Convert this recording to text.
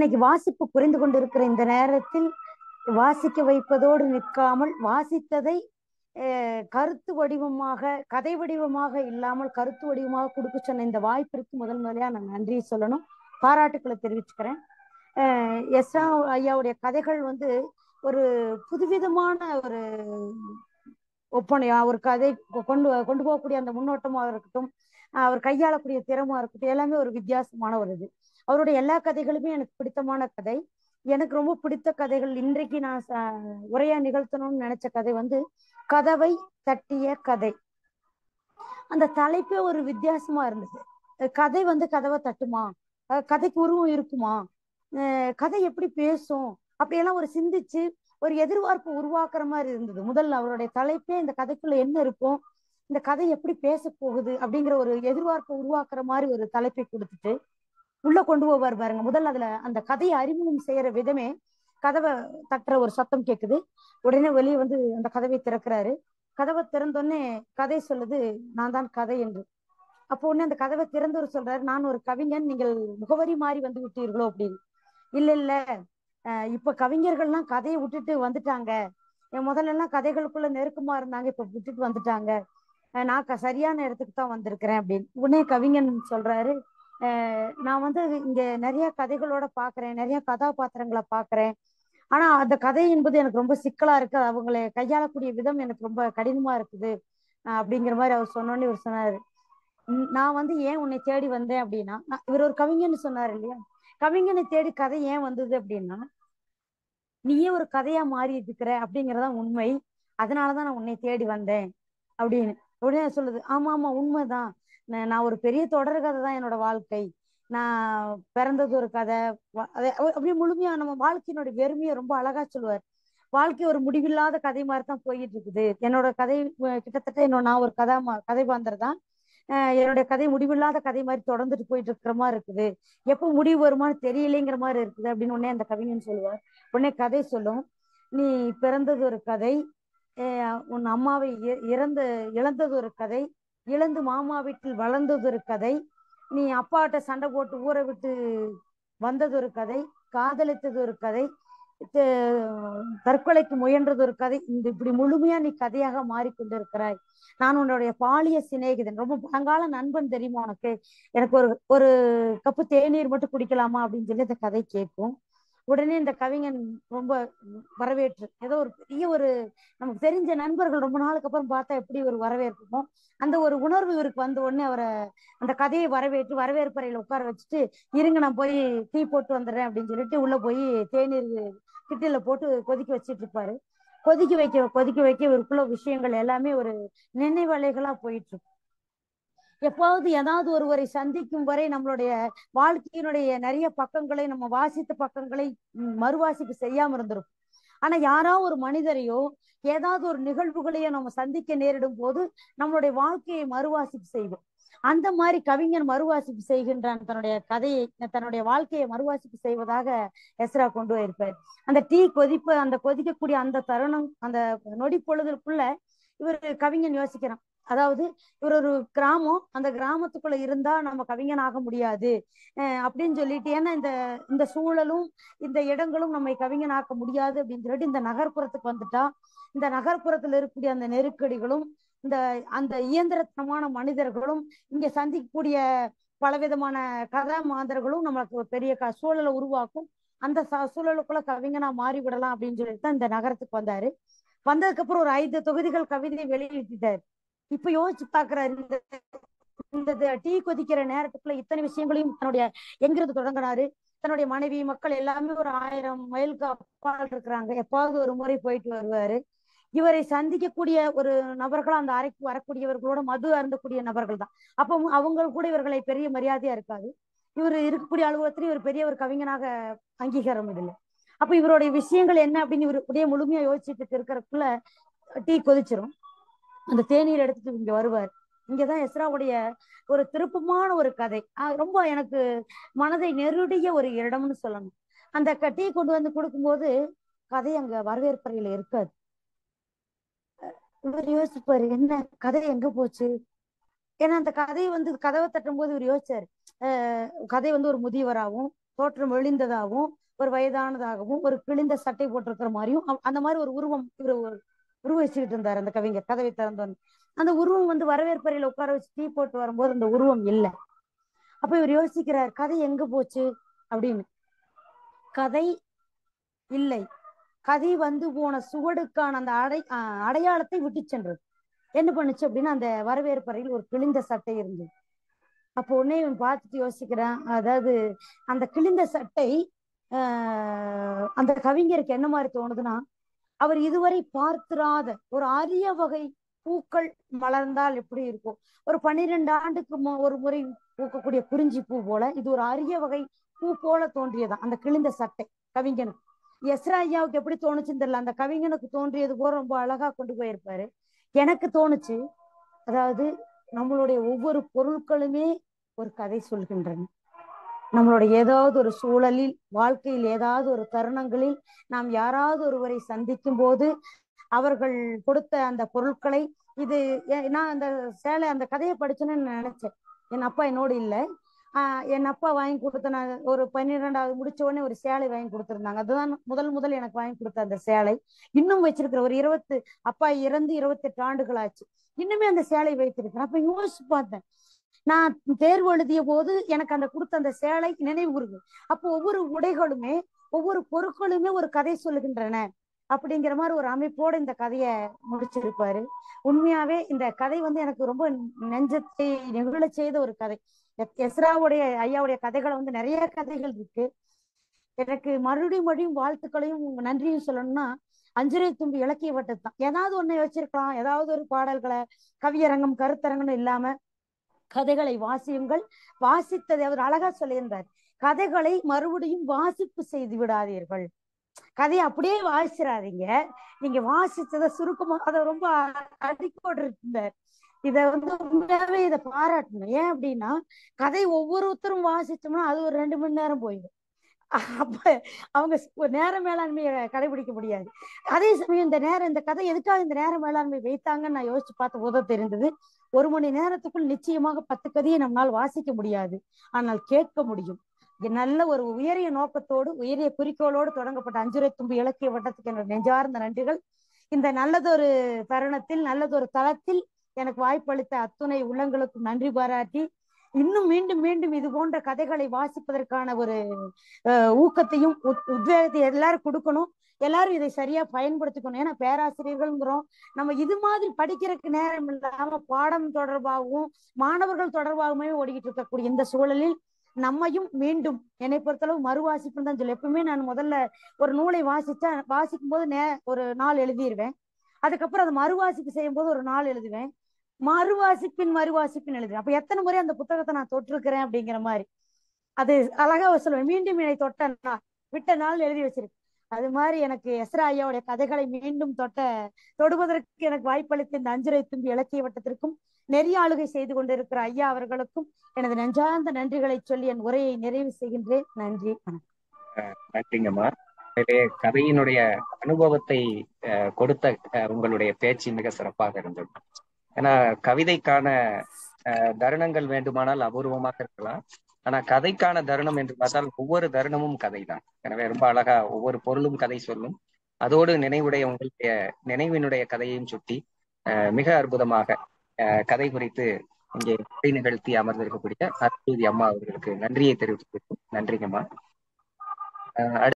இன்னைக்கு வாசிப்பு புரிந்து கொண்டிருக்கிற இந்த நேரத்தில் வாசிக்க வைப்பதோடு நிற்காமல் வாசித்ததை அஹ், கருத்து வடிவமாக கதை வடிவமாக இல்லாமல் கருத்து வடிவமாக கொடுக்க சொன்ன இந்த வாய்ப்பிற்கு முதல் முதலையா நான் நன்றி சொல்லணும். பாராட்டுக்களை தெரிவிச்சுக்கிறேன். எஸ்ரா ஐயாவுடைய கதைகள் வந்து ஒரு புதுவிதமான ஒரு ஒப்பனையா ஒரு கதை கொ- கொண்டு கொண்டு போகக்கூடிய அந்த முன்னோட்டமாக இருக்கட்டும் அவர் கையாளக்கூடிய திறமா இருக்கட்டும் எல்லாமே ஒரு வித்தியாசமான ஒரு இது. அவருடைய எல்லா கதைகளுமே எனக்கு பிடித்தமான கதை. எனக்கு ரொம்ப பிடித்த கதைகள் இன்றைக்கு நான் உரையா நிகழ்த்தணும்னு நினைச்ச கதை வந்து கதவை தட்டிய கதை. அந்த தலைப்பே ஒரு வித்தியாசமா இருந்தது. கதை வந்து கதவை தட்டுமா? கதைக்கு உருவம் இருக்குமா? அஹ் கதை எப்படி பேசும்? அப்படியெல்லாம் ஒரு சிந்திச்சு ஒரு எதிர்பார்ப்பு உருவாக்குற மாதிரி இருந்தது. முதல்ல அவருடைய தலைப்பே இந்த கதைக்குள்ள என்ன இருக்கும்? இந்த கதை எப்படி பேச போகுது? அப்படிங்கிற ஒரு எதிர்பார்ப்பை உருவாக்குற மாதிரி ஒரு தலைப்பை கொடுத்துட்டு உள்ள கொண்டு போவார் பாருங்க. முதல்ல அதுல அந்த கதையை அறிமுகம் செய்யற விதமே கதவை தட்டுற ஒரு சத்தம் கேக்குது. உடனே வெளியே வந்து அந்த கதவை திறக்கிறாரு. கதவை திறந்தோடனே கதை சொல்லுது நான் தான் கதை என்று. அப்போ உடனே அந்த கதவை திறந்தவர் சொல்றாரு நான் ஒரு கவிஞன் நீங்கள் முகவரி மாறி வந்து விட்டீர்களோ அப்படின்னு. இல்ல இல்ல. அஹ் இப்ப கவிஞர்கள்லாம் கதையை விட்டுட்டு வந்துட்டாங்க. என் முதல்ல எல்லாம் கதைகளுக்குள்ள நெருக்கமா இருந்தாங்க இப்ப விட்டுட்டு வந்துட்டாங்க. நான் க- சரியான இடத்துக்கு தான் வந்திருக்கிறேன் அப்படின்னு. உடனே கவிஞன் சொல்றாரு நான் வந்து இங்க நிறைய கதைகளோட பாக்குறேன் நிறைய கதாபாத்திரங்களை பாக்குறேன். ஆனா அந்த கதை என்பது எனக்கு ரொம்ப சிக்கலா இருக்கு. அவங்களை கையாளக்கூடிய விதம் எனக்கு ரொம்ப கடினமா இருக்குது அப்படிங்கிற மாதிரி அவர் சொன்னோன்னே இவர் சொன்னாரு. நான் வந்து ஏன் உன்னை தேடி வந்தேன் அப்படின்னா நான் இவர் ஒரு கவிஞன்னு சொன்னார் இல்லையா? கவிஞனை தேடி கதை ஏன் வந்தது அப்படின்னா நீயே ஒரு கதையா மாறி இருக்கிற அப்படிங்கறதா உண்மை. அதனாலதான் நான் உன்னை தேடி வந்தேன் அப்படின்னு. உடனே சொல்லுது ஆமா ஆமா உண்மைதான். நான் ஒரு பெரிய தொடர் கதை தான் என்னோட வாழ்க்கை. நான் பிறந்தது ஒரு கதை. அப்படியே முழுமையா நம்ம வாழ்க்கையினுடைய வெறுமையை ரொம்ப அழகா சொல்லுவார். வாழ்க்கை ஒரு முடிவில்லாத கதை மாதிரி தான் போயிட்டு இருக்குது என்னோட கதை கிட்டத்தட்ட என்னோட நான் ஒரு கதை பாந்தர் தான். என்னுடைய கதை முடிவில்லாத கதை மாதிரி தொடர்ந்துட்டு போயிட்டு இருக்கிற மாதிரி இருக்குது. எப்போ முடிவு வருமான்னு தெரியலைங்கிற மாதிரி இருக்குது அப்படின்னு உடனே அந்த கவிஞன் சொல்லுவார். உடனே கதை சொல்லும். நீ பிறந்தது ஒரு கதை. உன் அம்மாவை இ- இறந்து இழந்தது ஒரு கதை. இழந்து மாமா வீட்டில் வளர்ந்தது ஒரு கதை நீ அப்பாட்ட சண்டை போட்டு ஊரை விட்டு வந்தது ஒரு கதை காதலித்தது ஒரு கதை தற்கொலைக்கு முயன்றது ஒரு கதை இந்த இப்படி முழுமையா நீ கதையாக மாறிக்கொண்டிருக்கிறாய். நான் உன்னுடைய பாலிய சிநேகிதன் ரொம்ப பழங்கால நண்பன் தெரியுமா உனக்கு? எனக்கு ஒரு ஒரு கப்பு தேநீர் மட்டும் குடிக்கலாமா அப்படின்னு சொல்லி அந்த கதை கேட்கும். உடனே இந்த கவிஞன் ரொம்ப வரவேற்று. ஏதோ ஒரு பெரிய ஒரு நமக்கு தெரிஞ்ச நண்பர்கள் ரொம்ப நாளுக்கு அப்புறம் பார்த்தா எப்படி ஒரு வரவேற்போம். அந்த ஒரு உணர்வு இவருக்கு வந்த உடனே அவரை அந்த கதையை வரவேற்று வரவேற்பறையில உட்கார வச்சுட்டு இருங்க நான் போய் டீ போட்டு வந்துடுறேன் அப்படின்னு சொல்லிட்டு உள்ள போய் தேநீர் கிட்டில போட்டு கொதிக்க வச்சிட்டு இருப்பாரு. கொதிக்க வைக்க கொதிக்க வைக்க இவருக்குள்ள விஷயங்கள் எல்லாமே ஒரு நினைவலைகளா போயிட்டு இருக்கும் எப்பாவது ஏதாவது ஒருவரை சந்திக்கும் வரை நம்மளுடைய வாழ்க்கையினுடைய நிறைய பக்கங்களை நம்ம வாசித்த பக்கங்களை மறுவாசிப்பு செய்யாம இருந்திருக்கும். ஆனா யாரோ ஒரு மனிதரையோ ஏதாவது ஒரு நிகழ்வுகளையோ நம்ம சந்திக்க நேரிடும் போது நம்மளுடைய வாழ்க்கையை மறுவாசிப்பு செய்வோம். அந்த மாதிரி கவிஞன் மறுவாசிப்பு செய்கின்றான். தன்னுடைய கதையை தன்னுடைய வாழ்க்கையை மறுவாசிப்பு செய்வதாக எஸ்ரா கொண்டு போயிருப்பார். அந்த டீ கொதிப்பு அந்த கொதிக்கக்கூடிய அந்த தருணம் அந்த நொடி பொழுதுக்குள்ள இவர் கவிஞன் யோசிக்கிறான். அதாவது இவர் ஒரு கிராமம் அந்த கிராமத்துக்குள்ள இருந்தா நம்ம கவிஞன் ஆக முடியாது அப்படின்னு சொல்லிட்டு ஏன்னா இந்த இந்த சூழலும் இந்த இடங்களும் நம்மை கவிஞனாக்க முடியாது அப்படின்னு சொல்லிட்டு இந்த நகர்ப்புறத்துக்கு வந்துட்டா இந்த நகர்ப்புறத்துல இருக்கக்கூடிய அந்த நெருக்கடிகளும் இந்த அந்த இயந்திரத்தனமான மனிதர்களும் இங்க சந்திக்கக்கூடிய பலவிதமான கதா மாந்தர்களும் நம்மளுக்கு பெரிய க- சூழலை உருவாக்கும். அந்த ச- சூழலுக்குள்ள கவிஞனா மாறி விடலாம் அப்படின்னு சொல்லிட்டு தான் இந்த நகரத்துக்கு வந்தாரு. வந்ததுக்கு அப்புறம் ஒரு ஐந்து தொகுதிகள் கவிதை வெளியிட்டாரு இப்ப யோசிச்சு பாக்குறாரு இந்த இந்த டீ கொதிக்கிற நேரத்துக்குள்ள இத்தனை விஷயங்களையும் தன்னுடைய எங்கிருந்து தொடங்கினாரு தன்னுடைய மனைவி மக்கள் எல்லாமே ஒரு ஆயிரம் மைலுக்கு அப்பால் இருக்கிறாங்க. எப்பாவது ஒரு முறை போயிட்டு வருவாரு. இவரை சந்திக்கக்கூடிய ஒரு நபர்கள் அந்த அறைக்கு வரக்கூடியவர்களோட மது அருந்தக்கூடிய நபர்கள் தான். அப்போ அவங்க கூட இவர்களை பெரிய மரியாதையா இருக்காது. இவர் இருக்கக்கூடிய அலுவலகத்துல இவர் பெரிய ஒரு கவிஞனாக அங்கீகாரம் இல்லை அப்ப இவருடைய விஷயங்கள் என்ன அப்படின்னு இவர் உடைய முழுமையா யோசிச்சுட்டு இருக்கிறதுக்குள்ள டீ கொதிச்சிரும். அந்த தேநீர் எடுத்துட்டு இங்க வருவார். இங்கதான் எஸ்ராவுடைய ஒரு திருப்பமான ஒரு கதை. ரொம்ப எனக்கு மனதை நெருடிய ஒரு இடம்னு சொல்லணும். அந்த கட்டியை கொண்டு வந்து கொடுக்கும்போது கதை அங்க வரவேற்பறையில இருக்காது. இவர் யோசிப்பாரு என்ன கதை எங்க போச்சு? ஏன்னா அந்த கதை வந்து கதவை தட்டும் போது இவர் யோசிச்சாரு. அஹ் கதை வந்து ஒரு முதியவராகவும் தோற்றம் எழுந்ததாகவும் ஒரு வயதானதாகவும் ஒரு கிழிந்த சட்டை போட்டிருக்கிற மாதிரியும் அந்த மாதிரி ஒரு உருவம் இவரு உருவம் வச்சுக்கிட்டு இருந்தார் அந்த கவிஞர் கதவை திறந்தோன்னு. அந்த உருவம் வந்து வரவேற்பறையில உட்கார வச்சு டீ போட்டு வரும்போது அந்த உருவம் இல்லை. அப்ப இவர் யோசிக்கிறார் கதை எங்க போச்சு அப்படின்னு. கதை இல்லை. கதை வந்து போன சுவடுக்கான அந்த அடை அஹ் அடையாளத்தை விட்டு சென்றது. என்ன பண்ணுச்சு அப்படின்னா அந்த வரவேற்பறையில் ஒரு கிழிந்த சட்டை இருந்தது. அப்போ உடனே இவன் பார்த்துட்டு யோசிக்கிறான் அதாவது அந்த கிழிந்த சட்டை ஆஹ் அந்த கவிஞருக்கு என்ன மாதிரி தோணுதுன்னா அவர் இதுவரை பார்த்திராத ஒரு அரிய வகை பூக்கள் மலர்ந்தால் எப்படி இருக்கும்? ஒரு பன்னிரெண்டு ஆண்டுக்கு ஒரு முறை பூக்கக்கூடிய குறிஞ்சி பூ போல இது ஒரு அரிய வகை பூ போல தோன்றியதான் அந்த கிழிந்த சட்டை கவிஞனுக்கு. எஸ்ரா ஐயாவுக்கு எப்படி தோணுச்சுன்னு தெரியல. அந்த கவிஞனுக்கு தோன்றியது போல ரொம்ப அழகா கொண்டு போயிருப்பாரு. எனக்கு தோணுச்சு அதாவது நம்மளுடைய ஒவ்வொரு பொருட்களுமே ஒரு கதை சொல்கின்றன. நம்மளுடைய ஏதாவது ஒரு சூழலில் வாழ்க்கையில் ஏதாவது ஒரு தருணங்களில் நாம் யாராவது ஒருவரை சந்திக்கும் போது அவர்கள் கொடுத்த அந்த பொருட்களை இது நான் அந்த சேலை அந்த கதையை படிச்சேன்னு நினைச்சேன். என் அப்பா என்னோடு இல்லை. ஆஹ் என் அப்பா வாங்கி கொடுத்த நான் ஒரு பன்னிரெண்டாவது முடிச்ச உடனே ஒரு சேலை வாங்கி கொடுத்துருந்தாங்க. அதுதான் முதல் முதல் எனக்கு வாங்கி கொடுத்த அந்த சேலை. இன்னும் வச்சிருக்கிற ஒரு இருபத்து அப்பா இறந்து இருபத்தெட்டு ஆண்டுகள் ஆச்சு. இன்னுமே அந்த சேலை வைத்திருக்கிறேன். அப்ப யோசிச்சு பார்த்தேன். நான் தேர்வு எழுதிய போது எனக்கு அந்த கொடுத்த அந்த சேலை நினைவு கூறுது அப்போ ஒவ்வொரு உடைகளுமே ஒவ்வொரு பொருட்களுமே ஒரு கதை சொல்லுகின்றன. அப்படிங்கிற மாதிரி ஒரு அமைப்போட இந்த கதையை முடிச்சிருப்பாரு. உண்மையாவே இந்த கதை வந்து எனக்கு ரொம்ப நெஞ்சத்தை நெகிழ செய்த ஒரு கதை. எஸ்ராவுடைய ஐயாவுடைய கதைகளை வந்து நிறைய கதைகள் இருக்கு. எனக்கு மறுபடியும் மறுபடியும் வாழ்த்துக்களையும் நன்றியும் சொல்லணும்னா அஞ்சரை தும்பி இலக்கிய வட்டத்து தான் ஏதாவது ஒண்ணு வச்சிருக்கலாம். ஏதாவது ஒரு பாடல்களை கவியரங்கம் கருத்தரங்கம்னு இல்லாம கதைகளை வாசியுங்கள். வாசித்ததை அவர் அழகா சொல்லியிருந்தார் கதைகளை மறுபடியும் வாசிப்பு செய்து விடாதீர்கள். கதையை அப்படியே வாசிச்சிடாதீங்க நீங்க வாசிச்சதை சுருக்கமா அதை ரொம்ப அடிக்கோடு இருந்தார். இத வந்து உண்மையாவே இதை பாராட்டணும். ஏன் அப்படின்னா கதை ஒவ்வொருத்தரும் வாசிச்சோம்னா அது ஒரு ரெண்டு மணி நேரம் போயிடும். அப்ப அவங்க ஒரு நேர மேலாண்மையை கடைபிடிக்க முடியாது. அதே சமயம் இந்த நேரம் இந்த கதை எதுக்காக இந்த நேர மேலாண்மை வைத்தாங்கன்னு நான் யோசிச்சு பார்த்த போது தெரிந்தது ஒரு மணி நேரத்துக்குள் நிச்சயமாக பத்து கதையை நம்மால் வாசிக்க முடியாது. ஆனால் கேட்க முடியும். நல்ல ஒரு உயரிய நோக்கத்தோடு உயரிய குறிக்கோளோடு தொடங்கப்பட்ட அஞ்சுரை தும்பு இலக்கிய வட்டத்துக்கு என்ற நெஞ்சார்ந்த நன்றிகள். இந்த நல்லதொரு தருணத்தில் நல்லதொரு தளத்தில் எனக்கு வாய்ப்பளித்த அத்துணை உள்ளங்களுக்கும் நன்றி பாராட்டி இன்னும் மீண்டும் மீண்டும் இது போன்ற கதைகளை வாசிப்பதற்கான ஒரு ஊக்கத்தையும் உத்- உத்வேகத்தை எல்லாரும் கொடுக்கணும். எல்லாரும் இதை சரியா பயன்படுத்திக்கணும். ஏன்னா பேராசிரியர்கள்ங்கிறோம் நம்ம இது மாதிரி படிக்கிறதுக்கு நேரம் இல்லாம பாடம் தொடர்பாகவும் மாணவர்கள் தொடர்பாகவுமே ஓடிக்கிட்டு இருக்கக்கூடிய இந்த சூழலில் நம்மையும் மீண்டும் என்னை பொறுத்தளவு மறுவாசிப்புன்னு தான் சொல்லி. எப்பவுமே நான் முதல்ல ஒரு நூலை வாசிச்சா வாசிக்கும் போது நே ஒரு நாள் எழுதிடுவேன் அதுக்கப்புறம் அதை மறுவாசிப்பு செய்யும் போது ஒரு நாள் எழுதுவேன். மறுவாசிப்பின் மறுவாசிப்பின் எழுதுறேன். அப்ப எத்தனை முறை அந்த புத்தகத்தை நான் தொட்டிருக்கிறேன் அப்படிங்கிற மாதிரி. அது அழகா சொல்லுவேன். மீண்டும் என்னை தொட்ட நாள் விட்ட நாள் எழுதி வச்சிருக்கு. அது மாதிரி எனக்கு எஸ்ரா ஐயாவுடைய கதைகளை மீண்டும் தொட்ட தொடுவதற்கு எனக்கு வாய்ப்பளித்த இந்த அஞ்சுரை தும்பி இலக்கிய வட்டத்திற்கும் நெறிய ஆளுகை செய்து கொண்டிருக்கிற ஐயா அவர்களுக்கும் எனது நெஞ்சார்ந்த நன்றிகளை சொல்லி என் உரையை நிறைவு செய்கின்றேன். நன்றி. வணக்கம் நன்றிங்கம்மா. கதையினுடைய அனுபவத்தை கொடுத்த உங்களுடைய பேச்சு மிக சிறப்பாக இருந்தது. ஏன்னா கவிதைக்கான தருணங்கள் வேண்டுமானால் அபூர்வமாக இருக்கலாம். ஆனா கதைக்கான தருணம் என்று பார்த்தால் ஒவ்வொரு தருணமும் கதை தான் எனவே ரொம்ப அழகா ஒவ்வொரு பொருளும் கதை சொல்லும். அதோடு நினைவுடைய உங்களுடைய நினைவினுடைய கதையையும் சுட்டி அஹ், மிக அற்புதமாக கதை குறித்து இங்கே உரை நிகழ்த்தி அமர்ந்திருக்கக்கூடிய அற்புதி அம்மா அவர்களுக்கு நன்றியை தெரிவித்துக் நன்றிங்கம்மா.